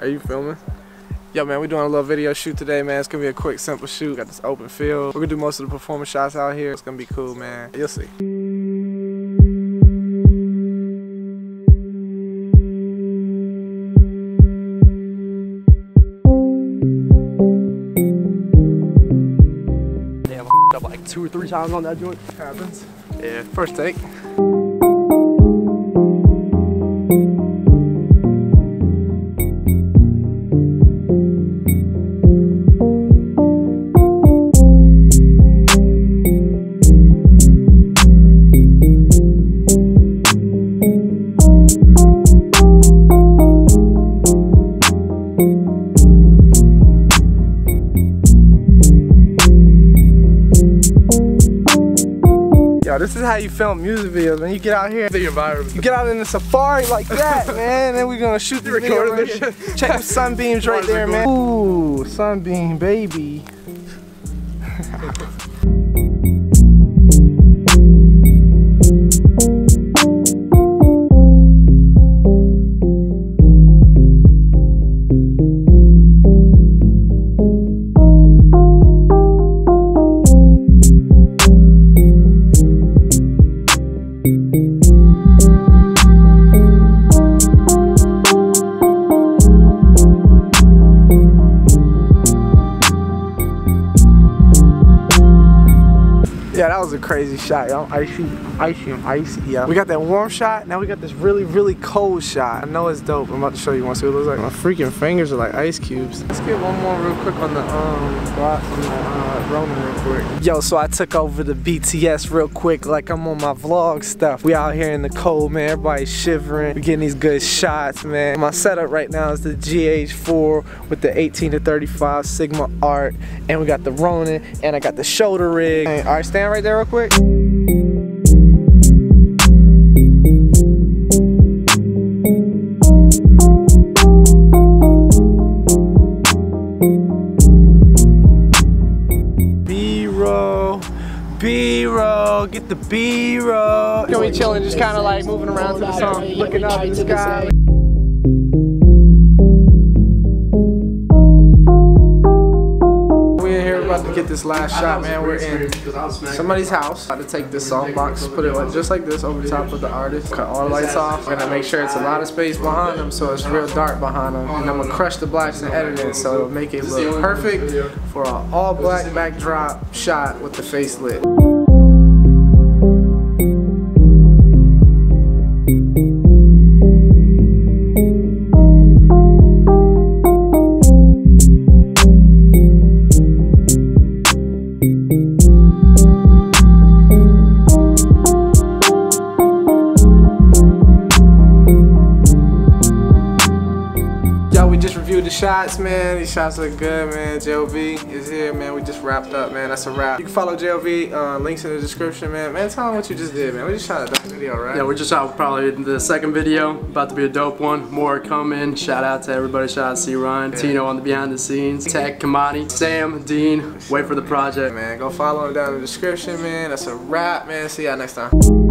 Are you filming? Yo, man, we're doing a little video shoot today, man. It's gonna be a quick, simple shoot. Got this open field. We're gonna do most of the performance shots out here. It's gonna be cool, man. You'll see. Damn, I up like two or three times on that joint. Happens. Yeah, first take. This is how you film music videos. When you get out here, The environment. you get out in the safari like that, man. Then we're gonna shoot the video recording right here. Check the sunbeams right there, man. Ooh, sunbeam baby. was a crazy shot, yo. Icy, icy, I'm icy, yeah. We got that warm shot, now we got this really, really cold shot. I know it's dope. I'm about to show you. To see what it looks like? My freaking fingers are like ice cubes. Let's get one more real quick on the um spots and the uh, Roman real quick. Yo, so I took over the BTS real quick, like I'm on my vlog stuff. We out here in the cold, man. Everybody's shivering. We getting these good shots, man. My setup right now is the GH4 with the 18 to 35 Sigma Art, and we got the Ronin, and I got the shoulder rig. All right, stand right there real quick. B-roll, get the B-roll. Can we chilling, just kind of like moving around to the song, looking up in the sky. Get this last shot, man. We're in somebody's house. About to take this soft box, put it like just like this over top of the artist. Cut all the lights off. Gonna make sure it's a lot of space behind them, so it's real dark behind them. And I'm gonna crush the blacks and edit it, so it'll make it look perfect for an all black backdrop shot with the face lit. The shots, man. These shots look good, man. JOV is here, man. We just wrapped up, man. That's a wrap. You can follow JOV. Uh, links in the description, man. Man, tell them what you just did, man. We just shot a dope video, right? Yeah, we're just shot probably the second video. About to be a dope one. More coming. Shout out to everybody. Shout out to C. Ryan, Tino on the behind the scenes, Tech, Kamani, Sam, Dean. Wait for the project. man. Go follow him down in the description, man. That's a wrap, man. See y'all next time.